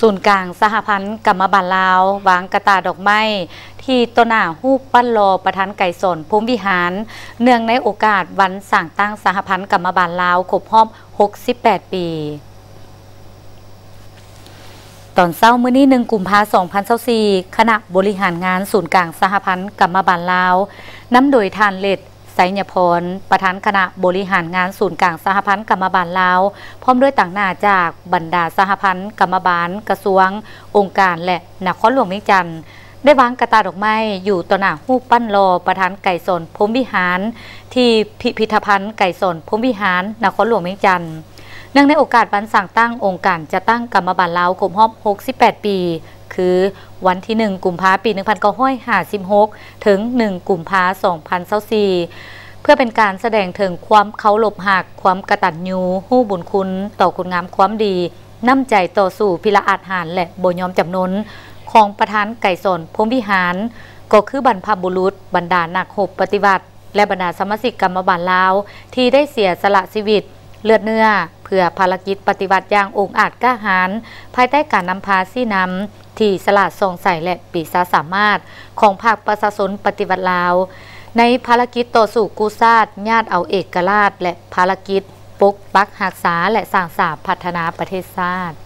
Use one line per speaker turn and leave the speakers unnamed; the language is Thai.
ศูนย์กลางสหพันธ์กรรมบาลลาววางกระตาดอกไม้ที่ต้นหน้าฮูปปั้นรอประธานไก่สนภูมิวิหาร เนื่องในโอกาสวันสั่งตั้งสหพันธ์กรรมบาลลาวครบรอบ68 ปีตอนเศร้ามื้อนี้หนึ่งกุมภาพันธ์2024คณะบริหารงานศูนย์กลางสหพันธ์กรรมบาลลาว น้ำโดยทานเลด สยพร ประธานคณะบริหารงานศูนย์กลางสหพันธ์กรรมบาลลาว พร้อมด้วยต่างหน้าจากบรรดาสหพันธ์กรรมบาลกระทรวง องค์การและนครหลวงเวียงจันทน์ได้วางกระตาดอกไม้อยู่ต่อหน้าฮูปปั้นรอประธานไก่สนพรมวิหาร ที่พิพิธภัณฑ์ไก่สนพรมวิหารนครหลวงเวียงจันทน์เนื่องในโอกาสวันสั่งตั้งองค์การจะตั้งกรรมบาลลาวครบรอบ 68 ปี คือวันที่ 1 กุมภาพันธ์ปี 1956 ถึง 1 กุมภาพันธ์2024เพื่อเป็นการแสดงถึงความเคารพหัก ความกระตัญญูหู้บุญคุณ ต่อคุณงามความดี น้ำใจต่อสู่พิละอาจหารและบยอมจำนนของประธานไก่สนพรมวิหาร ก็คือบรรพบุรุษ บรรดานักหบปฏิบัติ และบรรดาสมาชิกกรรมบาลลาว ที่ได้เสียสละชีวิต เลือดเนื้อเพื่อภารกิจปฏิบัติอย่างองอาจกล้าหาญภายใต้การนำพาซี่นำที่สลาดทรงใส่และปีศาสามารถ ของภาคประชาชนปฏิบัติลาว ในภารกิจต่อสู่กูซาดญาติเอาเอกราช และภารกิจปกปักหักษาและสร้างสาพัฒนาประเทศชาติ